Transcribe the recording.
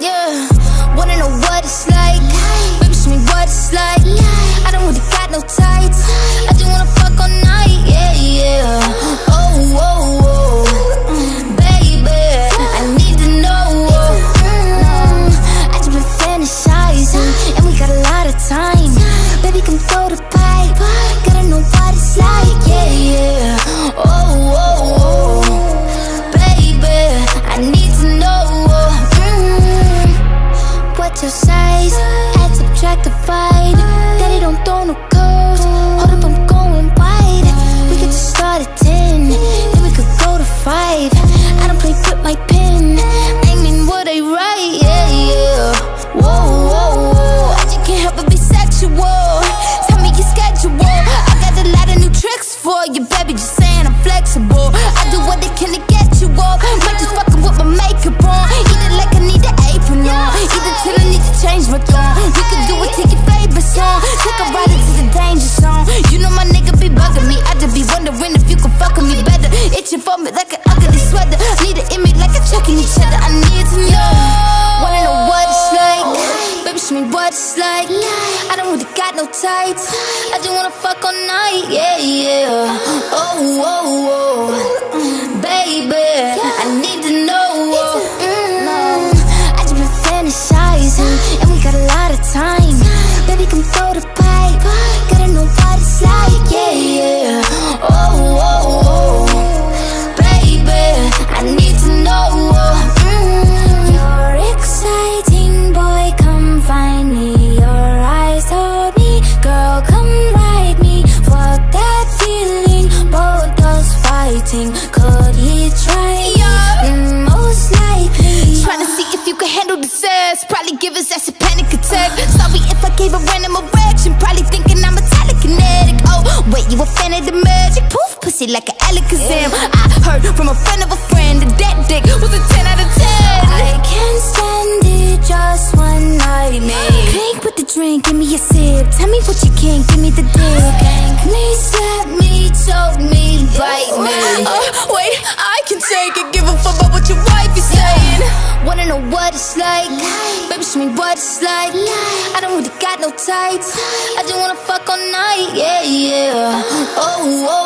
Yeah, wanna know what it's like. Baby, show me what it's like. I don't really got no size? Add, subtract, divide. Daddy don't throw no I don't really got no tights. I just wanna fuck all night, yeah, yeah. Oh, oh, oh. Baby, I need to know. Mm, I just been fantasizing, and we got a lot of time. Baby, come throw the a fan of the magic? Poof, pussy like an Alakazam. I heard from a friend of a friend that that dick was a 10 out of 10. I can't stand it, just one night, maybe. Clink with the drink, give me a sip. Tell me what you can, give me the dick. Please slap me, choke me, bite me. Uh, wait, I can take it. Give a fuck about what your wife is saying. Wanna know what it's like? Baby, show me what it's like. Don't really got no tights. I just wanna fuck all night, yeah, yeah. Oh, oh,